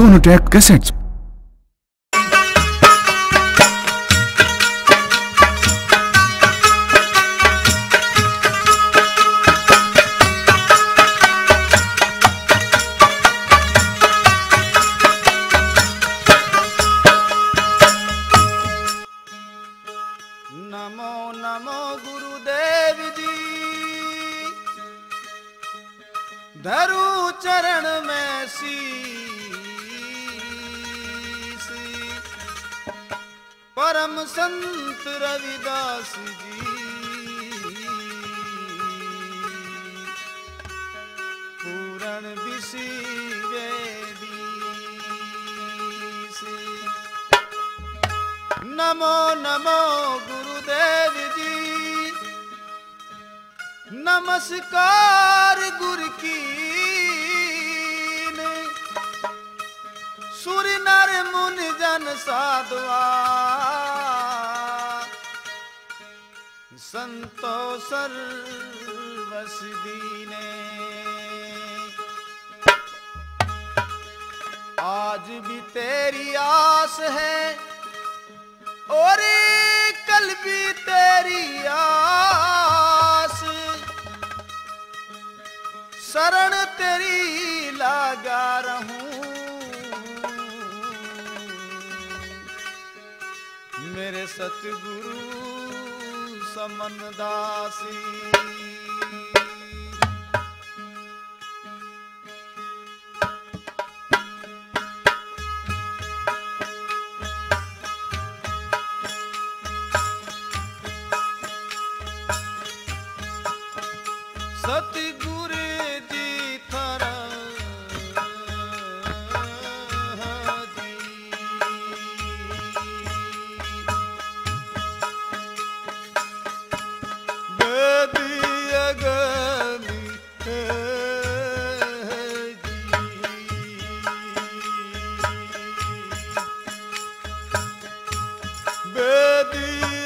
Sonotech Cassettes.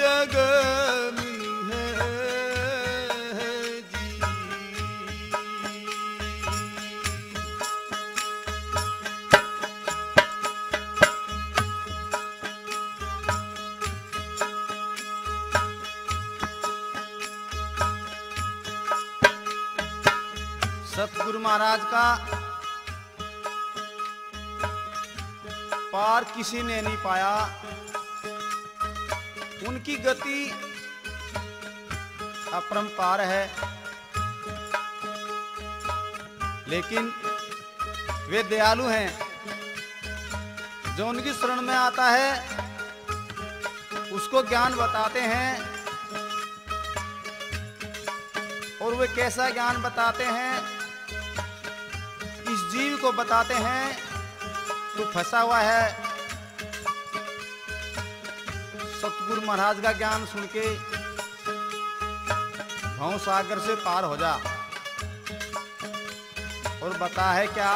है सतगुरु महाराज का पार किसी ने नहीं पाया। उनकी गति अपरंपार है। लेकिन वे दयालु हैं। जो उनकी शरण में आता है, उसको ज्ञान बताते हैं और वे कैसा ज्ञान बताते हैं, इस जीव को बताते हैं, तू फंसा हुआ है। सतगुरु महाराज का ज्ञान सुन के भाव सागर से पार हो जा। और बता है क्या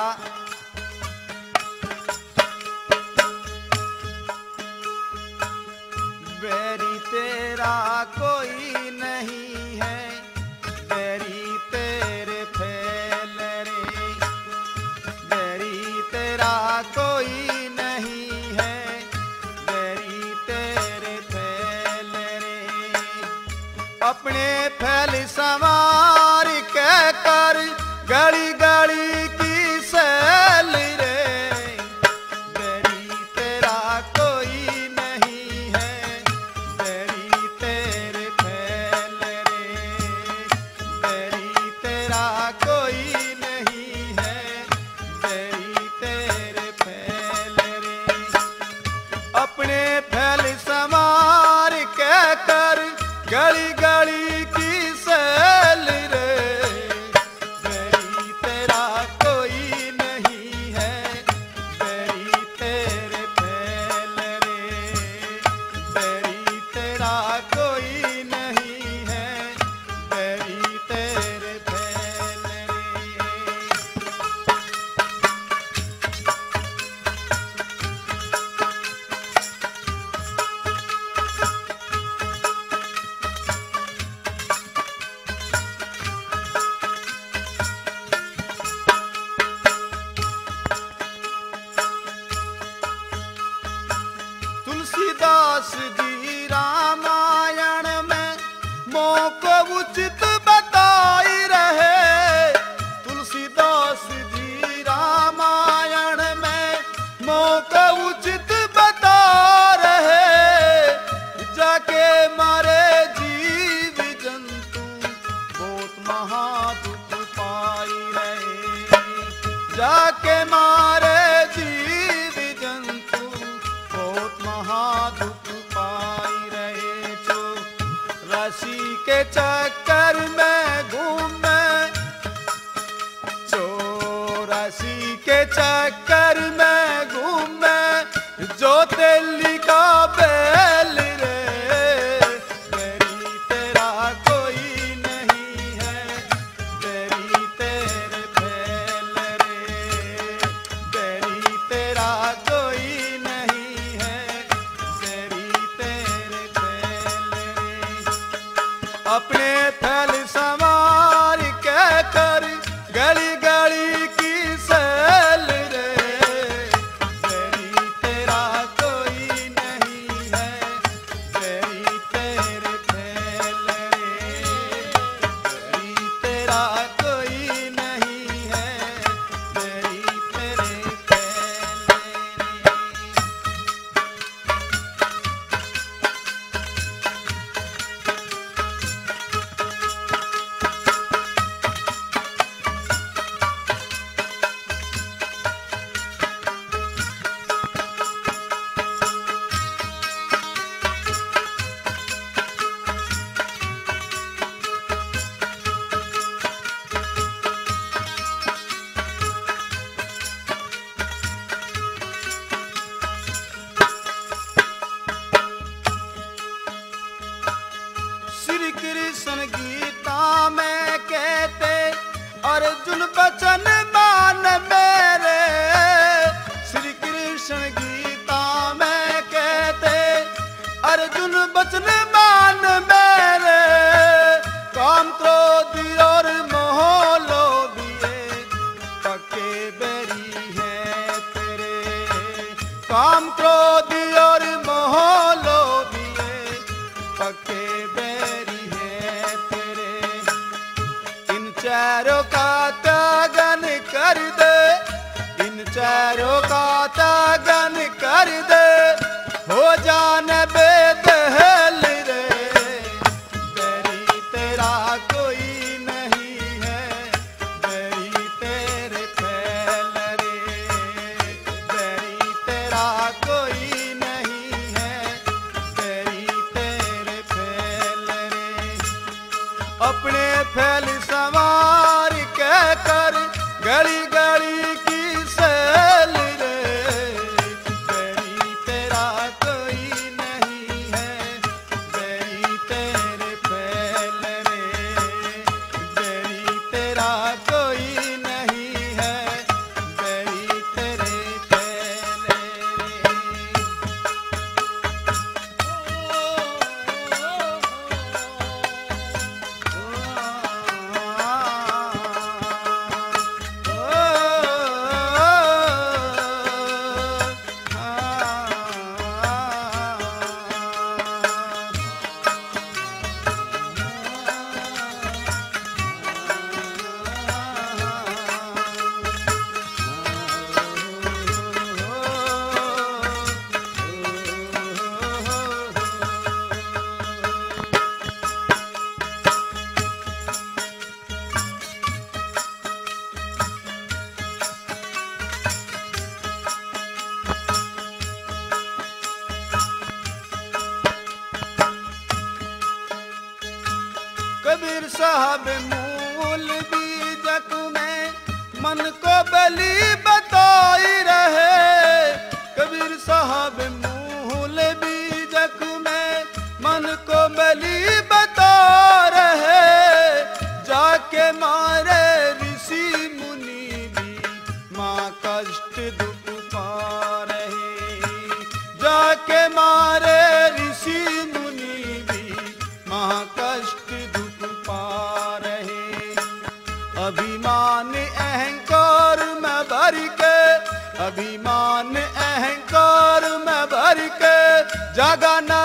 जागा ना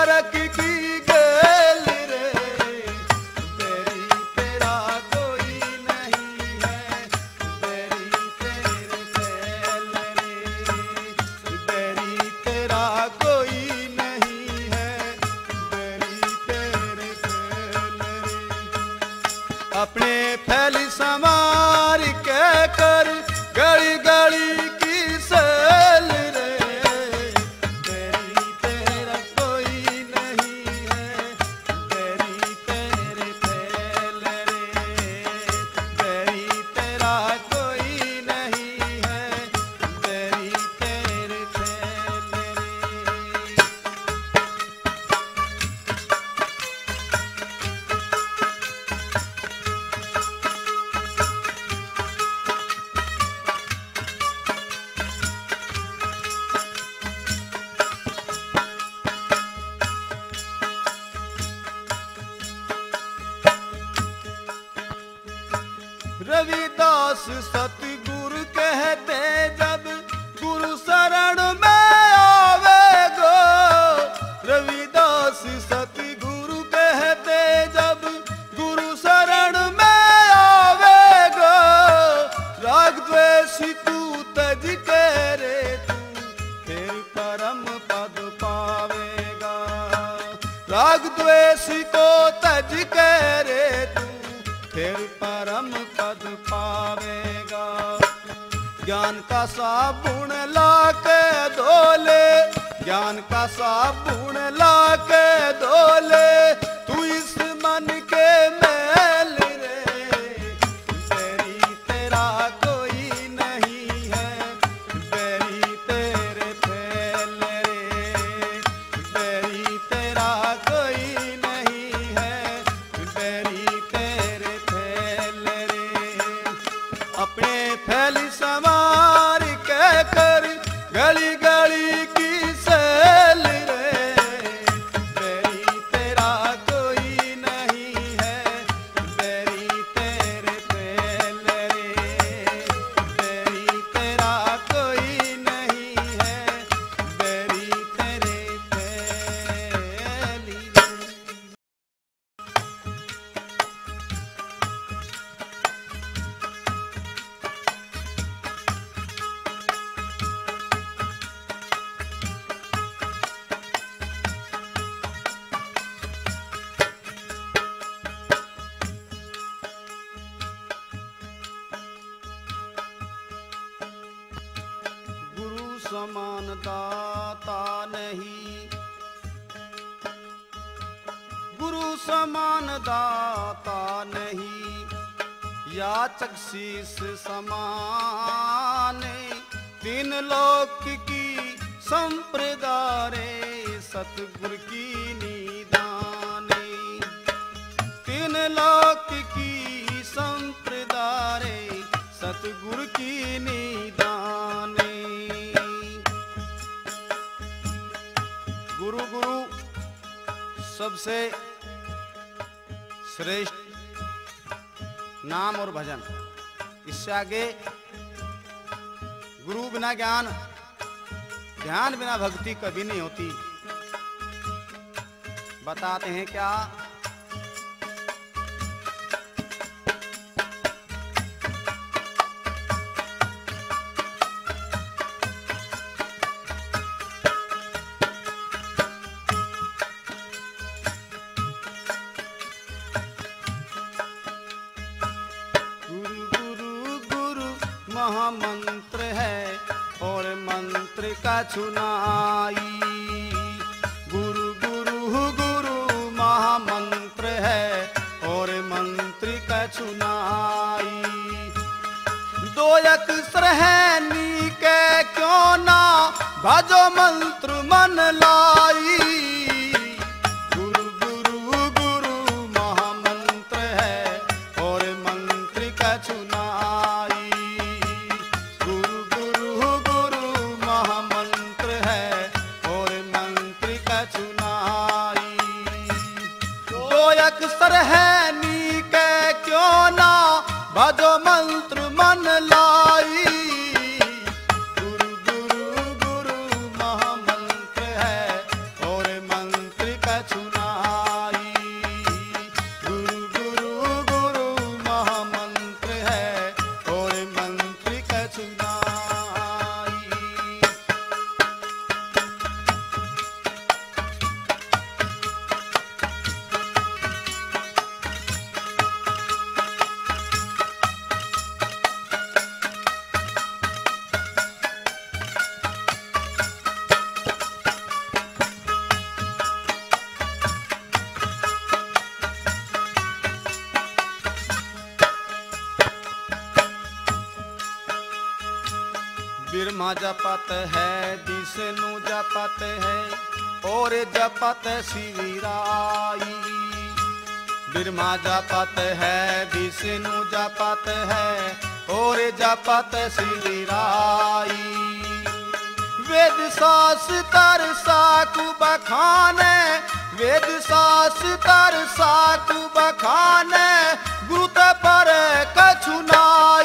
अपने फैली सवार कह कर गली सके गुरु बिना ज्ञान ध्यान बिना भक्ति कभी नहीं होती। बताते हैं क्या? सुनाई। गुरु गुरु गुरु, महामंत्र है और मंत्र का सुनाई दो अक्षर है, नी के क्यों ना भजो मंत्र मन लाई और जपत शिविराई बिरमा जपत है, विष्णु जपत है, और जपत शिविराई वेद सास तर साकु बखाने, वेद सास तर साकु बखाने गुरुत पर कछुनाई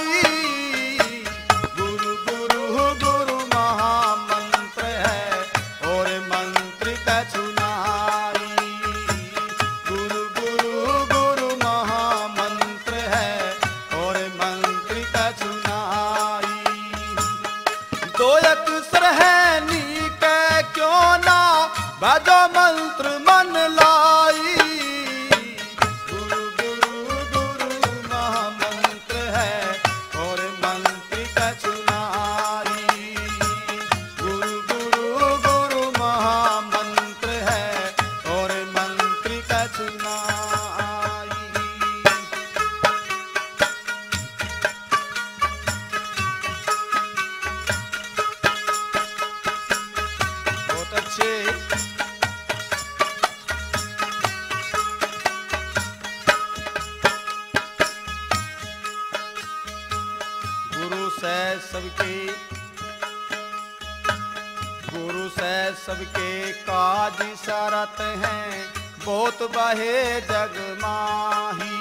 सह सबके, गुरु सह सबके काज सरत है। बहुत बहे जग माही,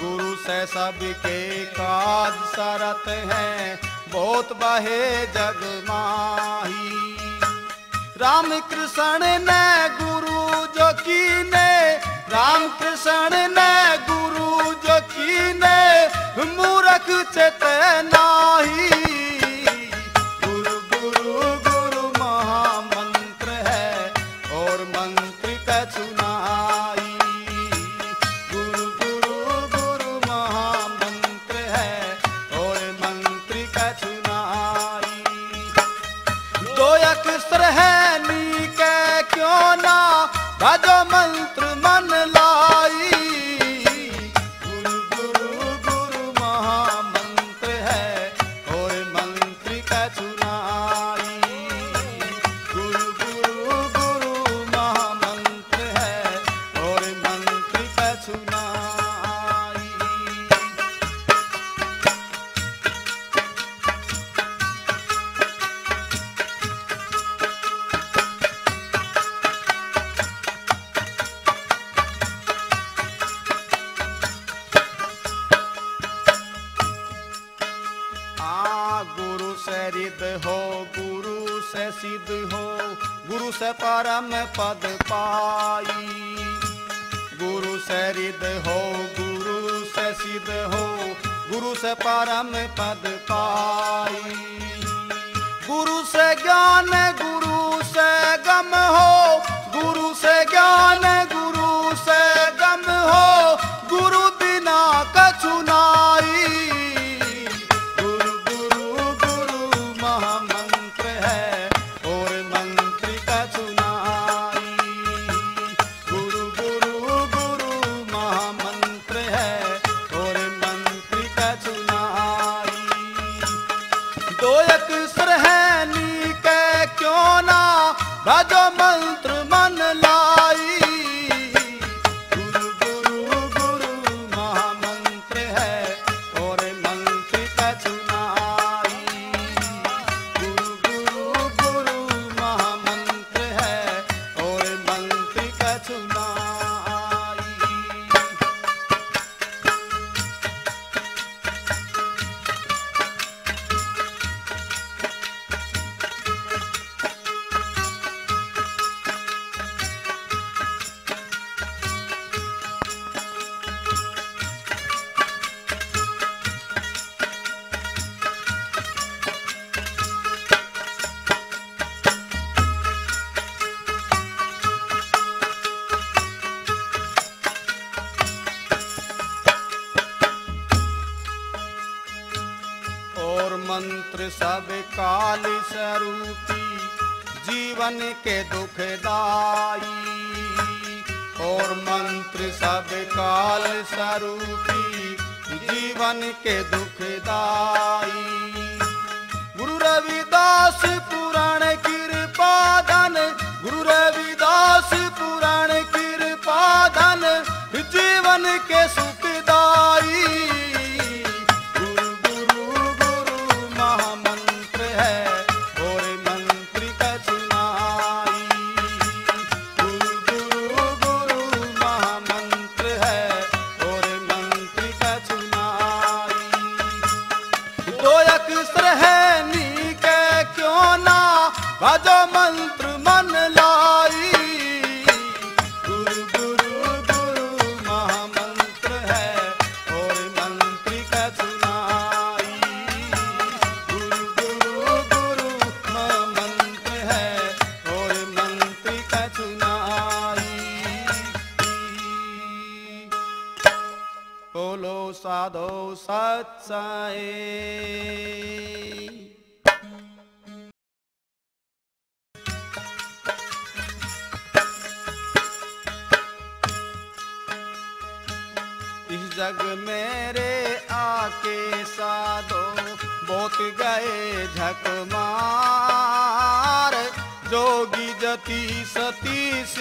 गुरु सह सबके काज सरत है। बहुत बहे जग माही। राम कृष्ण ने गुरु जो की ने ਰਾਮ ਕ੍ਰਿਸ਼ਨ ਨੇ ਗੁਰੂ ਜੋ ਕੀਨੇ ਮੂਰਖ ਚਤੇ ਨਾਹੀ।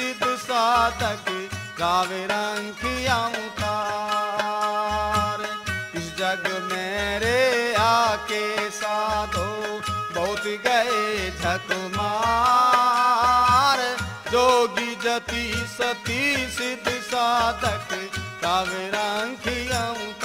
सिद्ध साधक गावे रंखियाकार इस जग मेरे आके साधो, बहुत गए झकमार जोगी जति सती सिद्ध साधक गावे रंखियाकार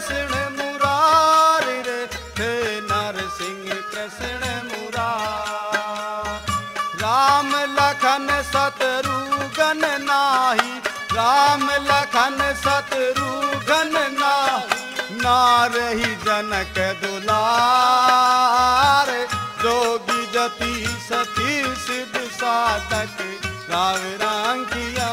कृष्ण मुरारी रे हे नरसिंह कृष्ण मुरार। राम लखन सतरुघन नाही, राम लखन सतरुघन नाही ना रही जनक दुलार। जोगी जति सती सिद्ध साधक राव राम किया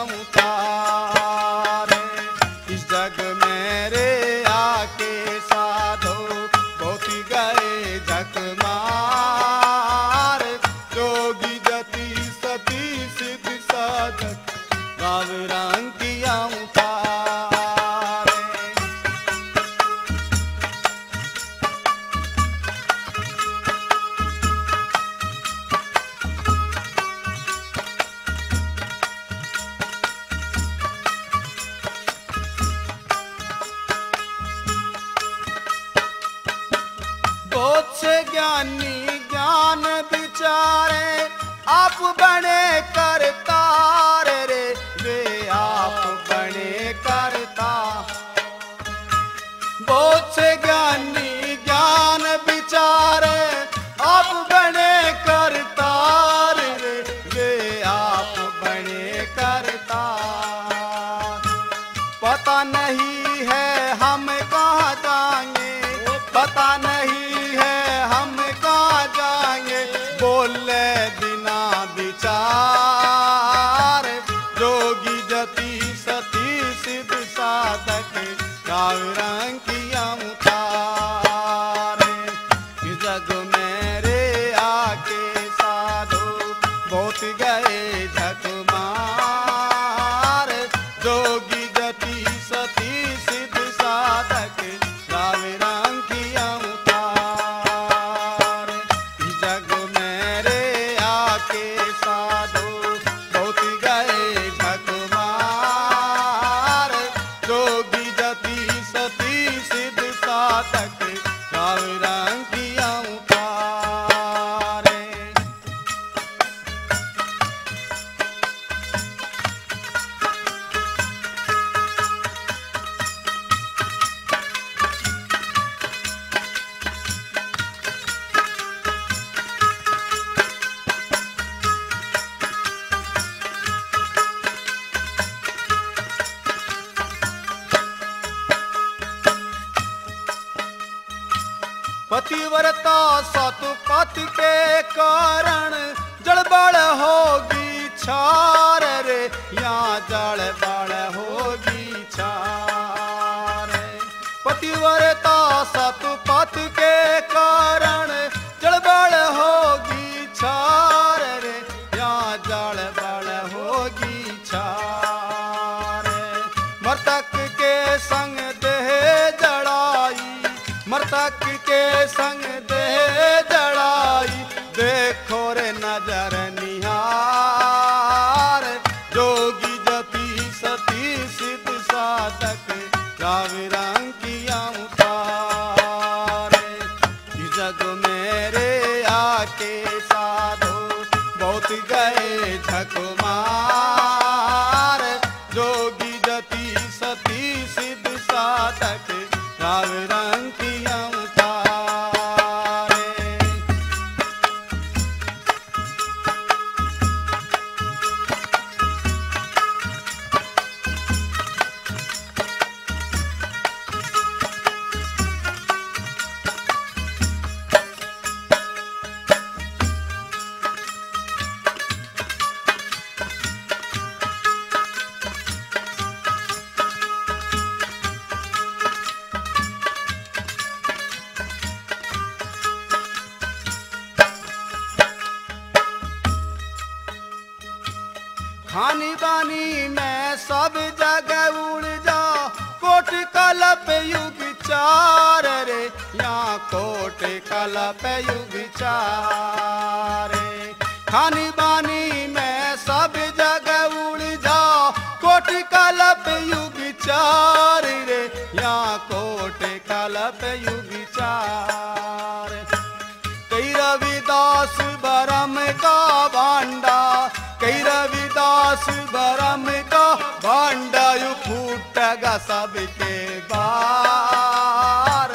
सबके बार।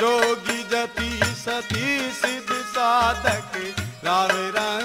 जोगी जति सती सिद्ध साधक राम रंग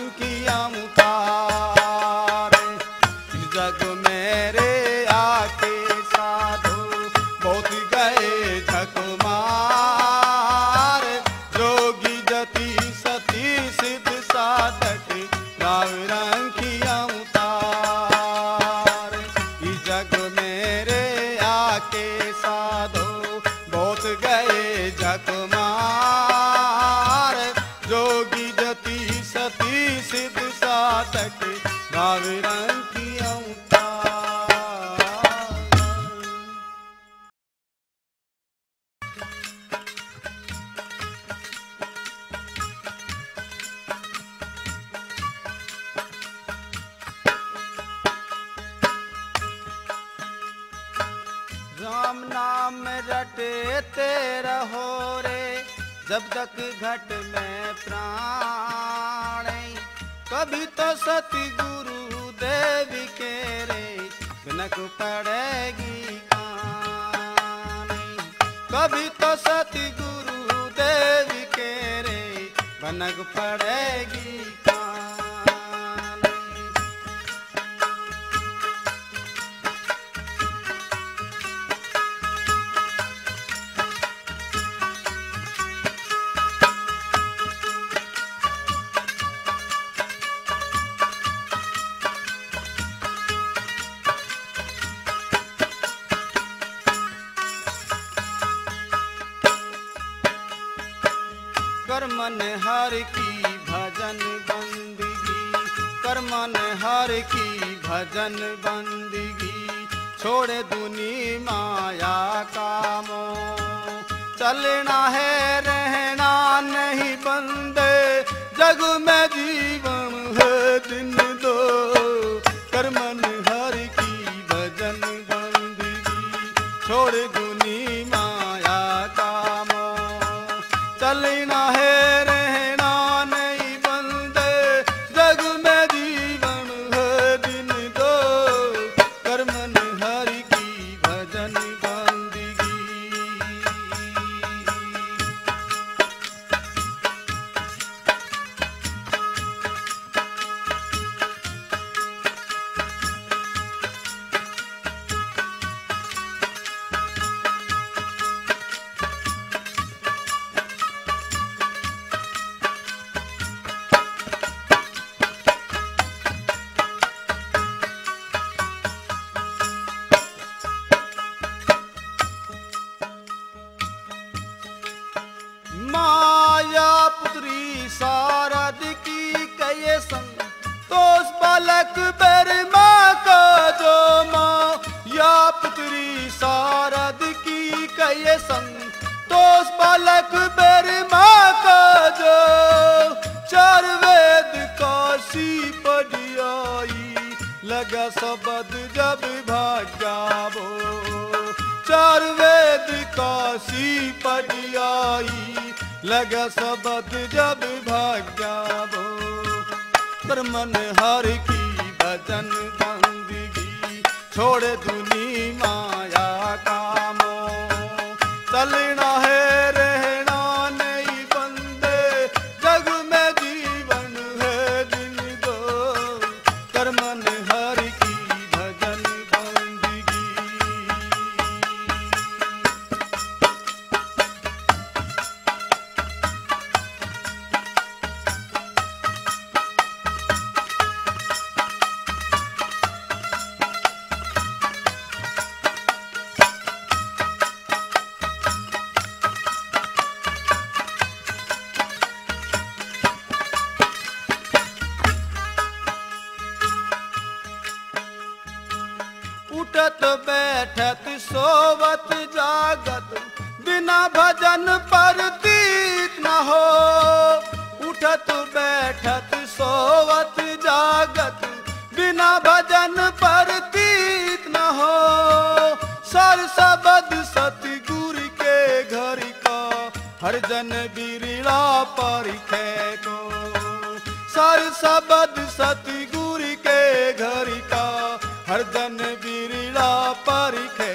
हरदन बिरला परिखे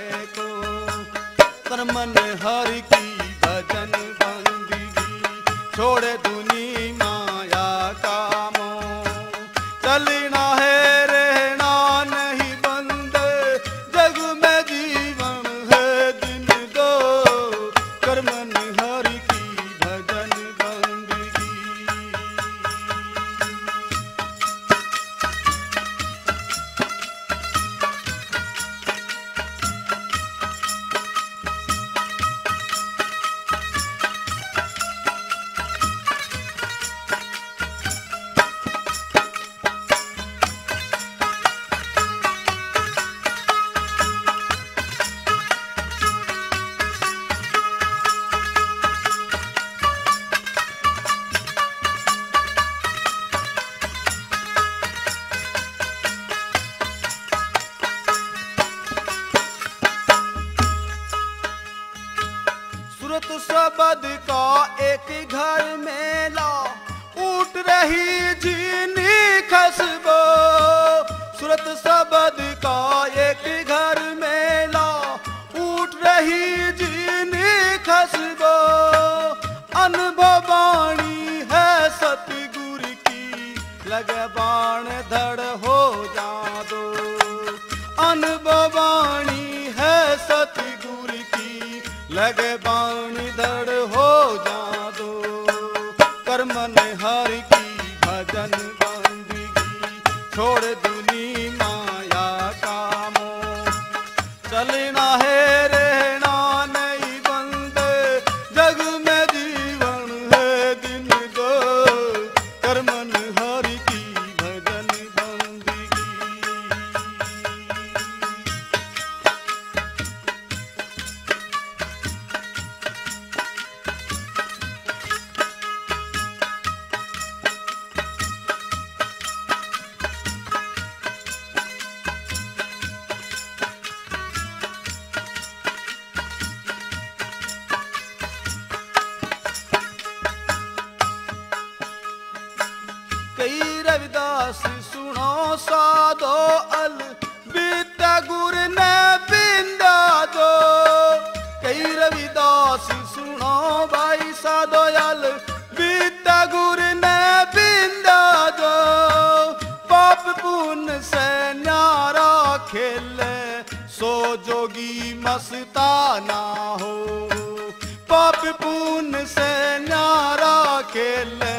सुनो साधो अल बीता गुर ने बिंदा दो कई रविदास सुनो भाई साधो अल बीता गुर ने बिंदा दो पाप पुण्य से न्यारा खेले सो जोगी मस्ताना हो पाप पुण्य से न्यारा खेले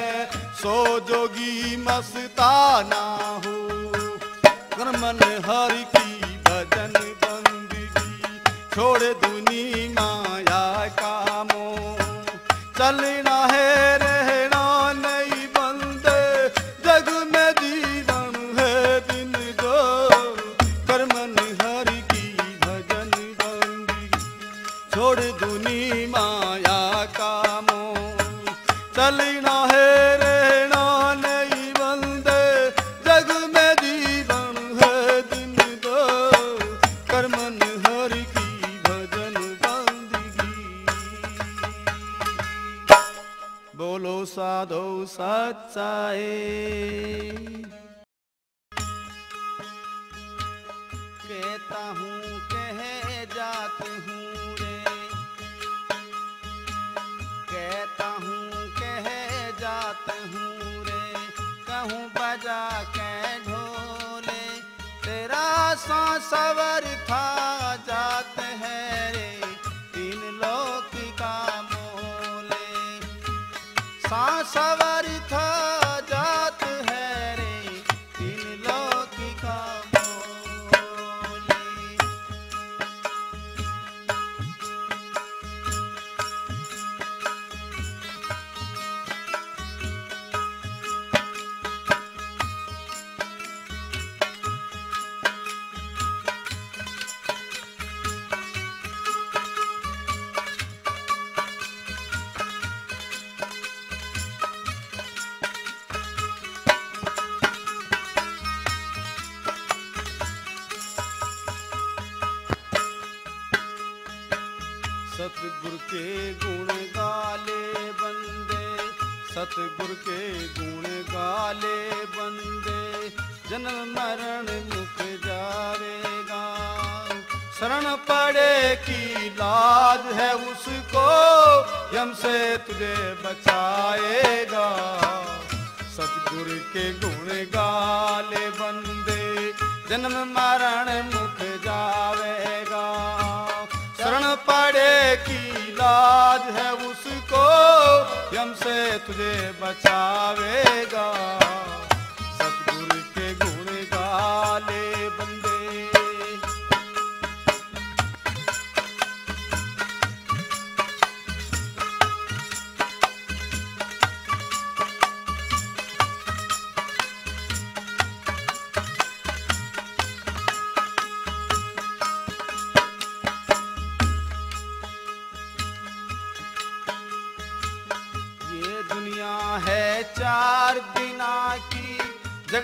सो जोगी मस्ताना हो कर्मन हरि जन्म मरण मुख जावेगा। शरण पड़े की लाज है उसको, यम से तुझे बचाएगा। सतगुर के गुण गाले बंदे, जन्म मरण मुख जावेगा। शरण पड़े की लाज है उसको, यम से तुझे बचावेगा।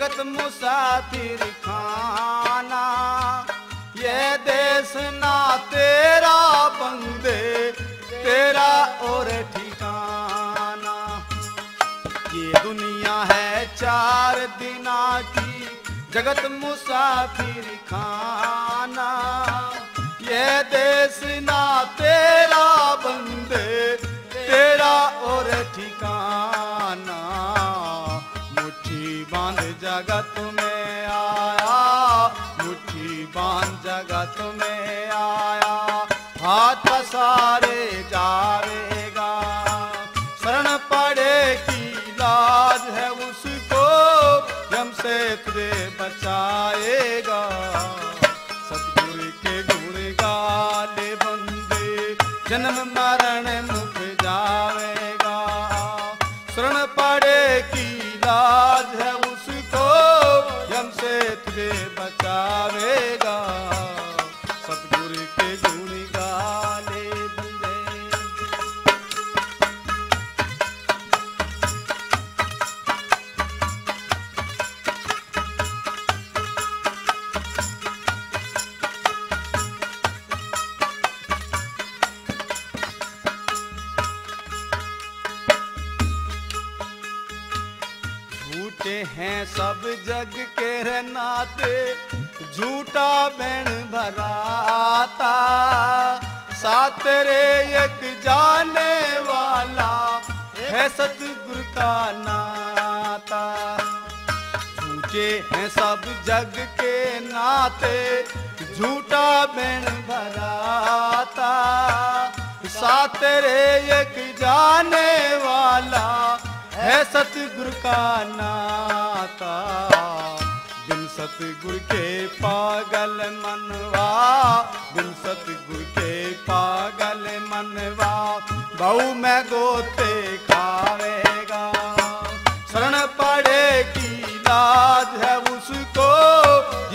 जगत मुसाफिर खाना। ये देश ना तेरा बंदे, तेरा और ठिकाना। ये दुनिया है चार दिना की, जगत मुसाफिर खाना। ये देश ना तेरा बंदे, तेरा और ठिकाना। मुट्ठी बाँध जगत में आया, मुट्ठी बाँध जगत में आया। हाथ पसारे जावेगा, शरण पड़े की लाज है उसको जम से तुझे बचाएगा। सतगुरु के गुण गाले बंदे, जन्म मरण से तुझे झूठे हैं सब जग के नाते झूठा बैण भराता। साथ रे एक जाने वाला है सतगुरु का नाता। झूठे हैं सब जग के नाते। झूठा बैण भराता। साथ रे एक जाने वाला है सतगुरु का नाता। बिन सतगुरु के पागल मनवा। बिन सतगुरु के पागल मनवा। बहु में गोते खावेगा। शरण पड़े की लाज है उसको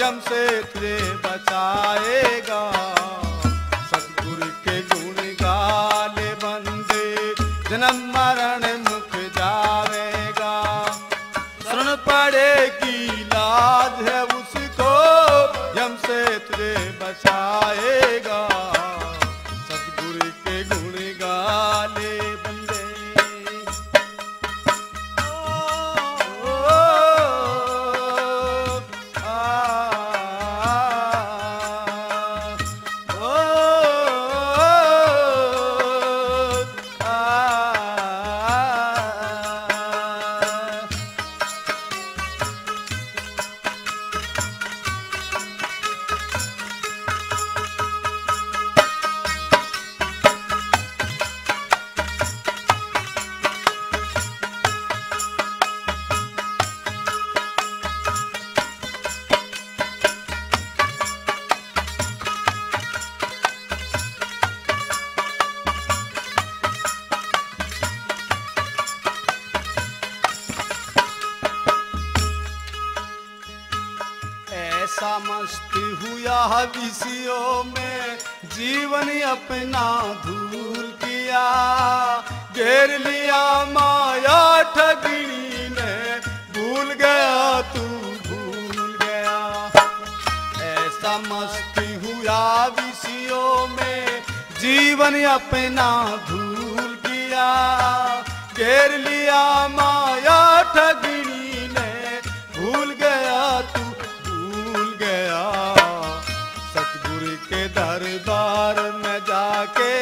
यम से तुझे बचाएगा। लिया माया ठगनी ने, भूल गया तू, भूल गया। सतगुरु के दरबार में जाके,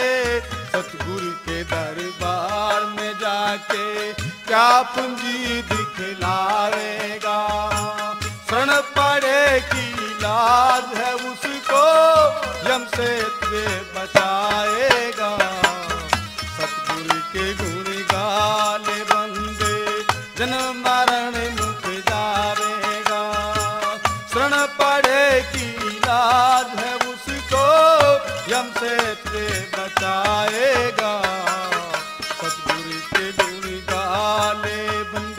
सतगुरु के दरबार में जाके, क्या पूंजी दिखलाएगा? शरण पड़े की लाज है उसको यम से बचाएगा। सतगुरु के गुण गाले बंदे, जन्म मरण मुख जावेगा। शरण पड़े की लाज है उसको, यम से ते बचाएगा। सतगुरु के गुरु काले बंदे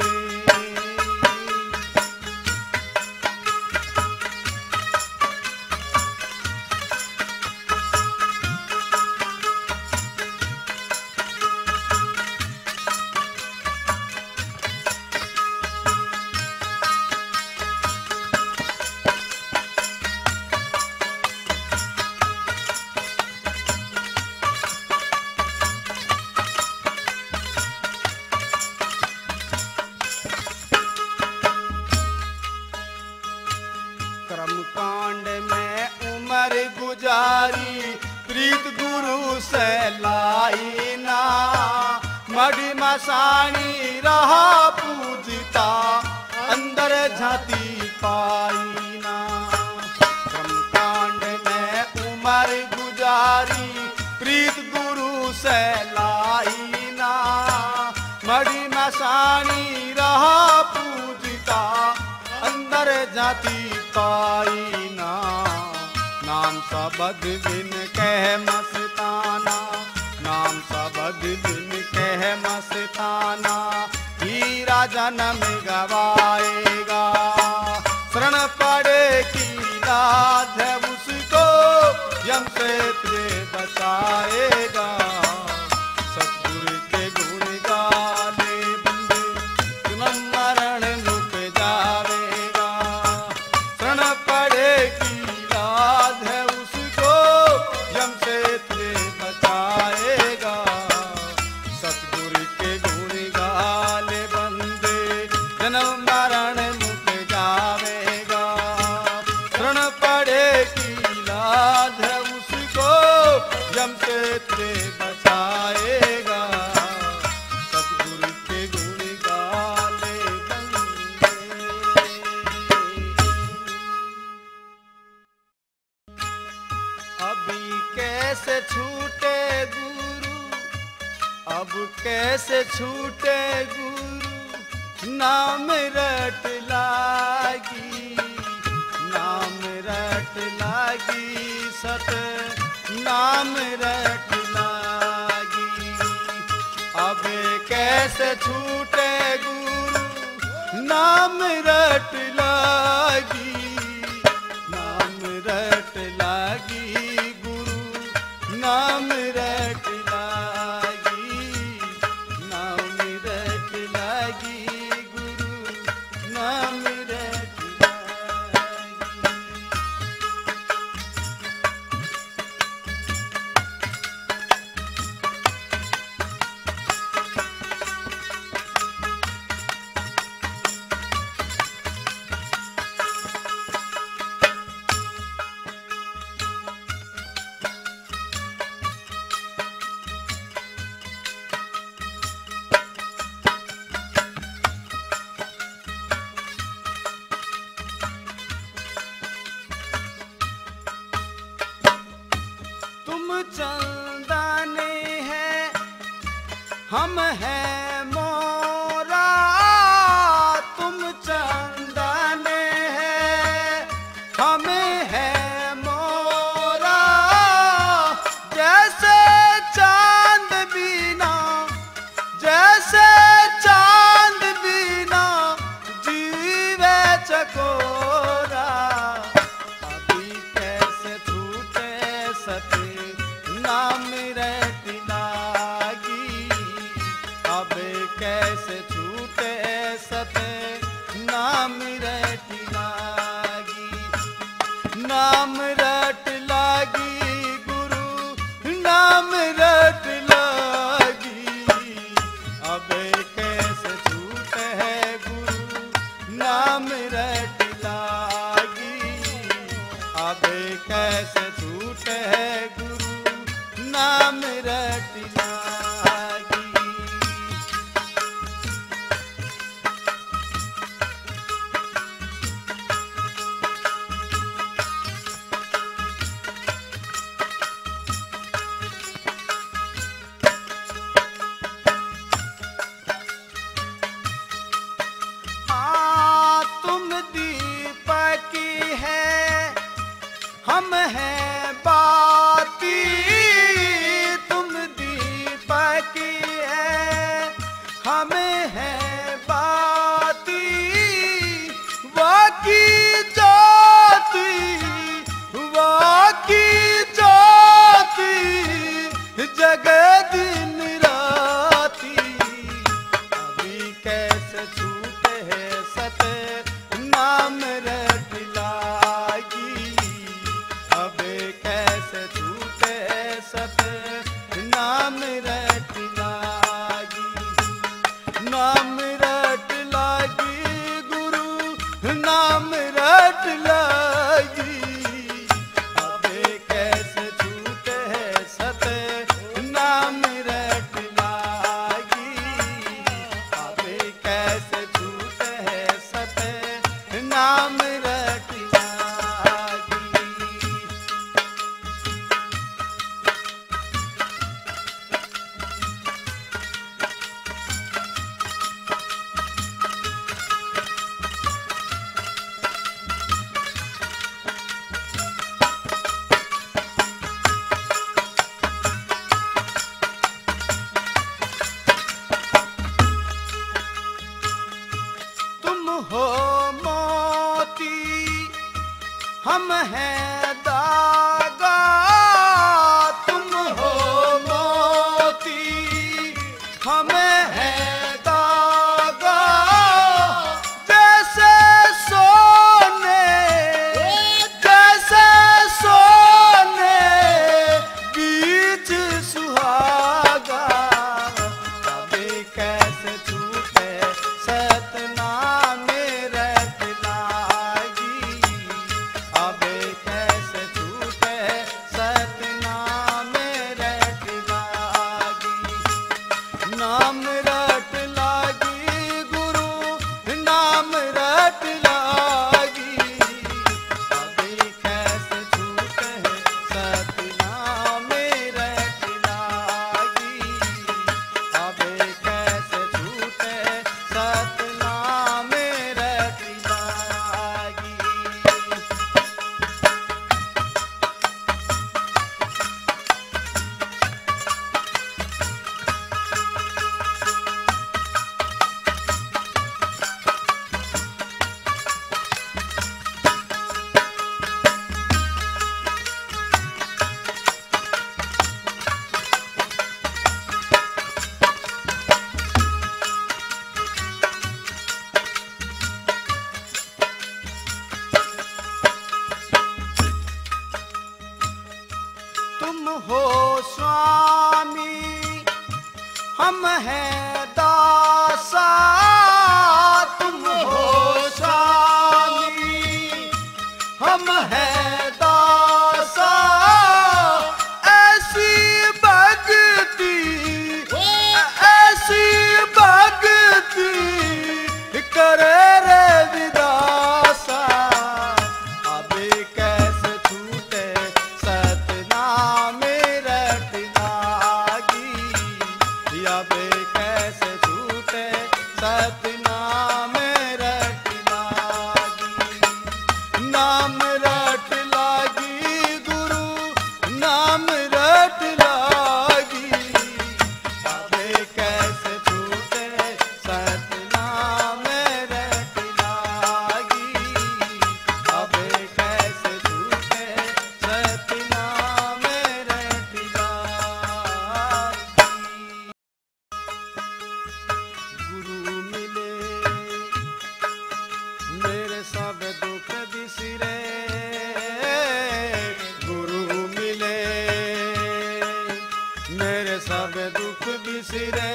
Sira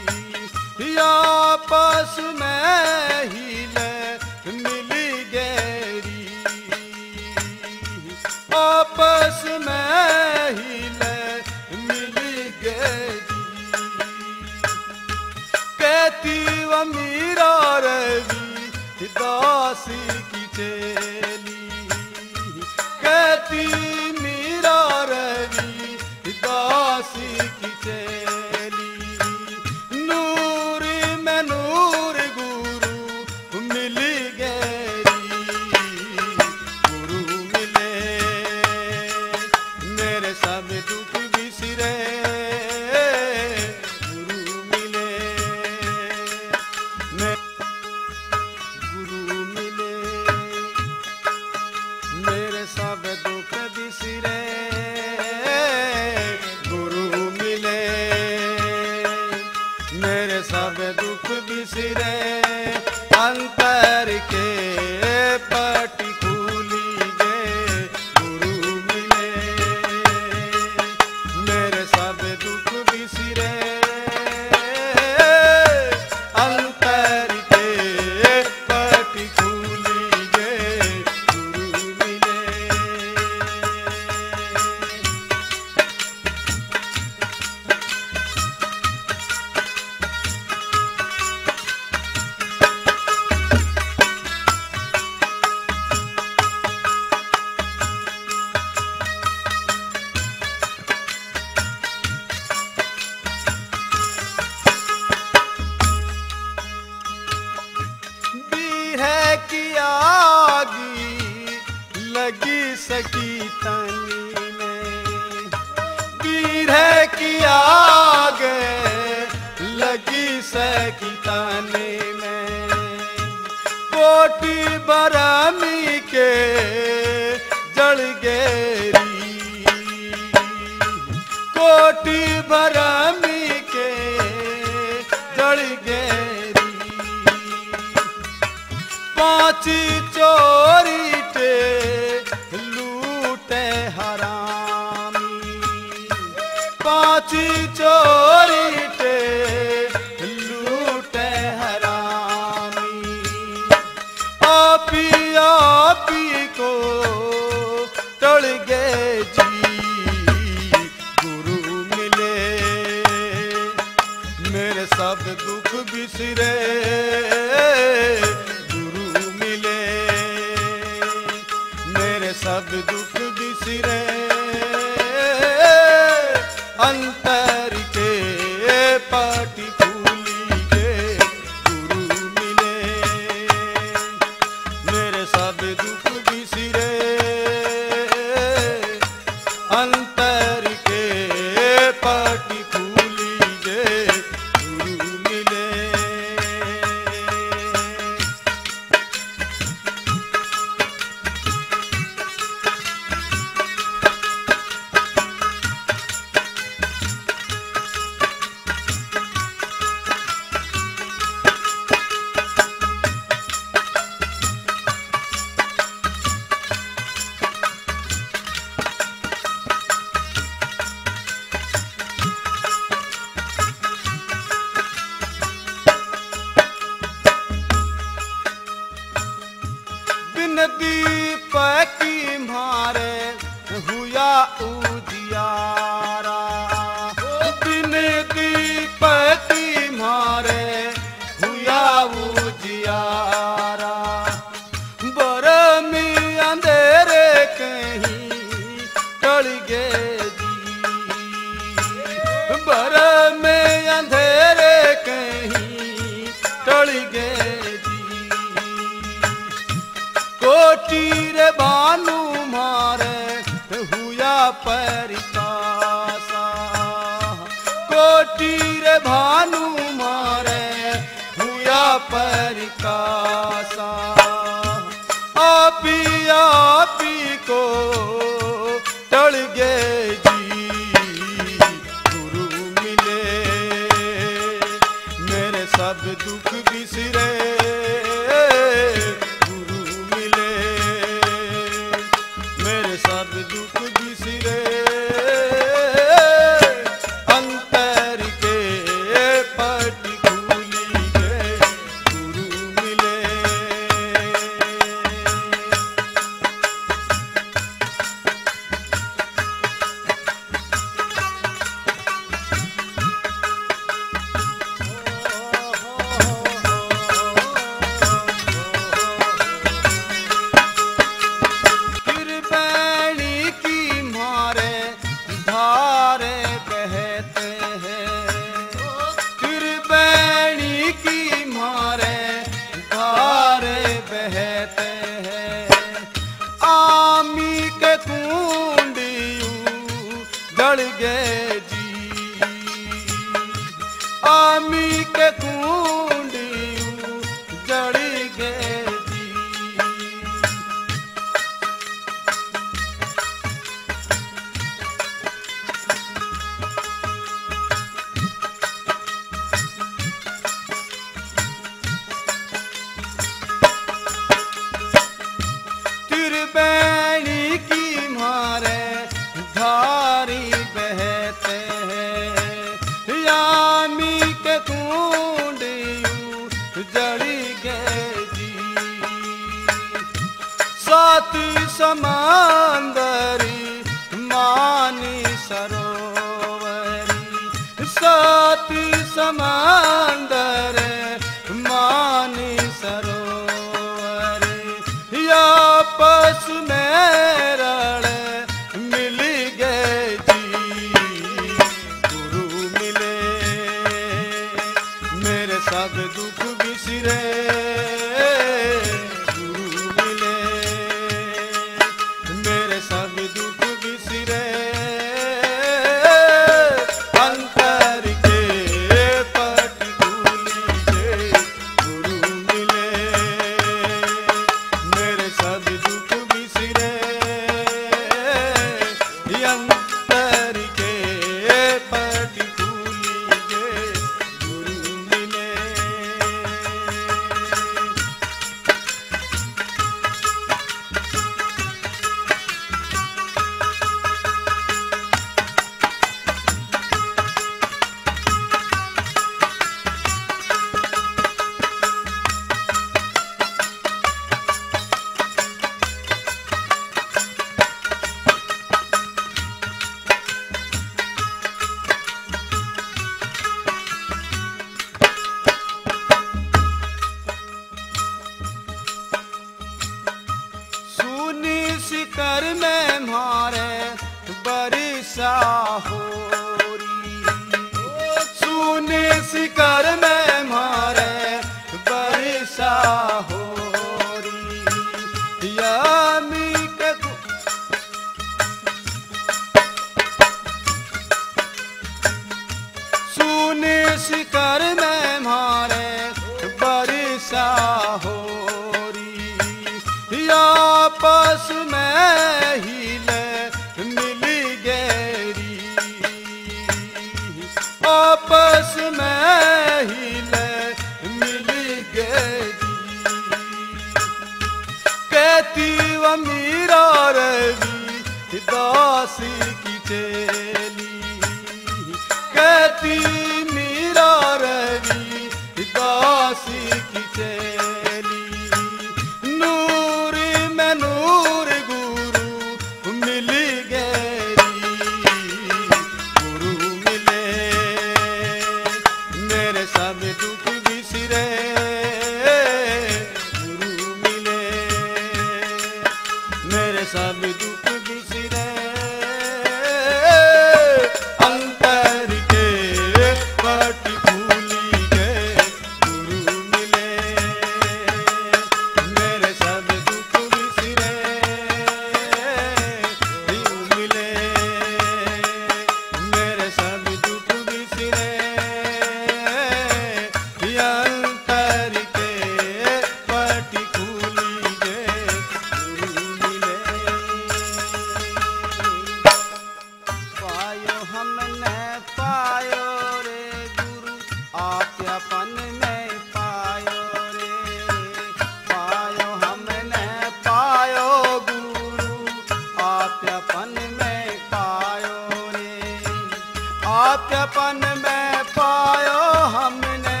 आप्यापन में पायो हमने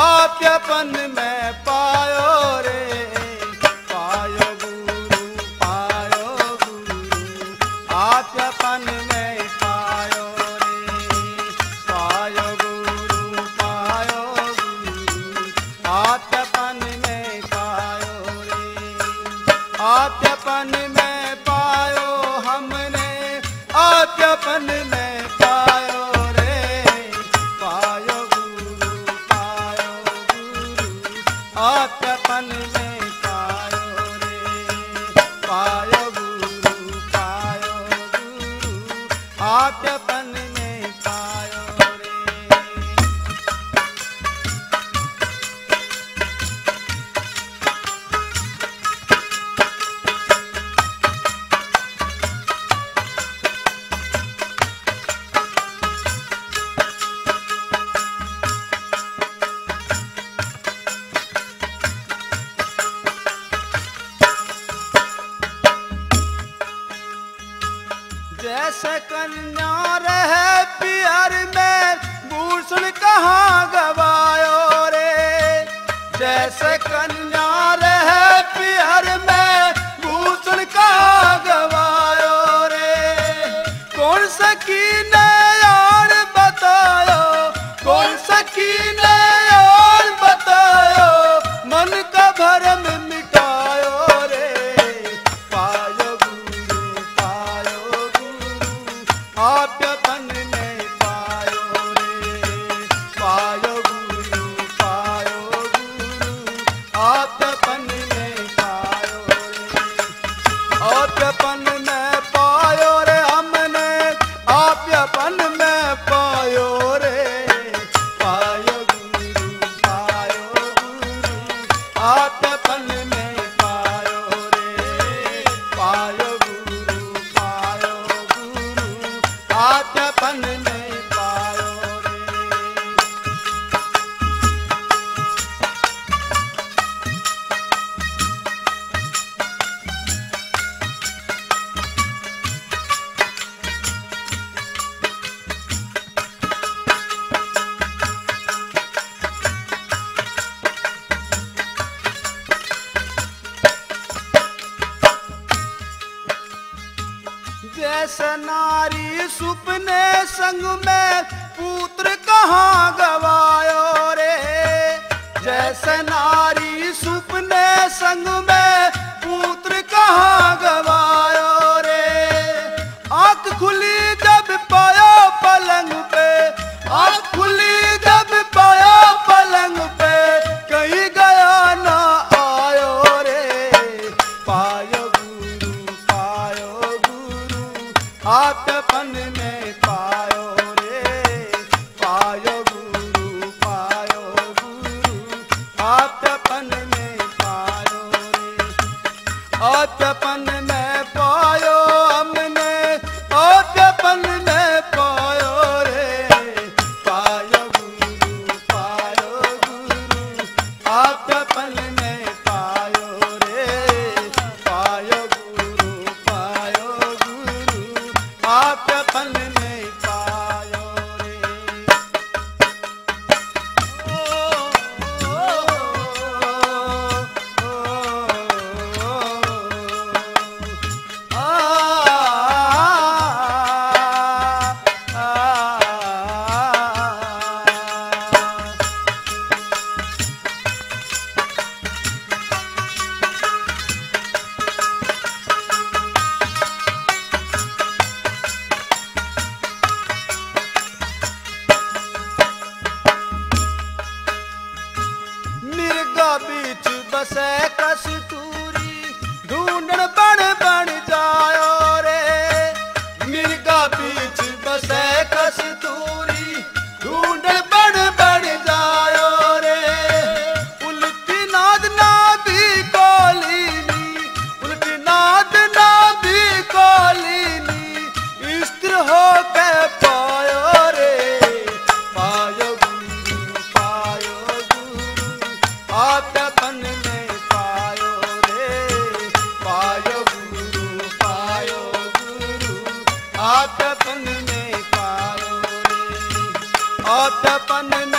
आप्यपन में पायो रे। உறங்கும் आत्मपन में पारो रे आतपन में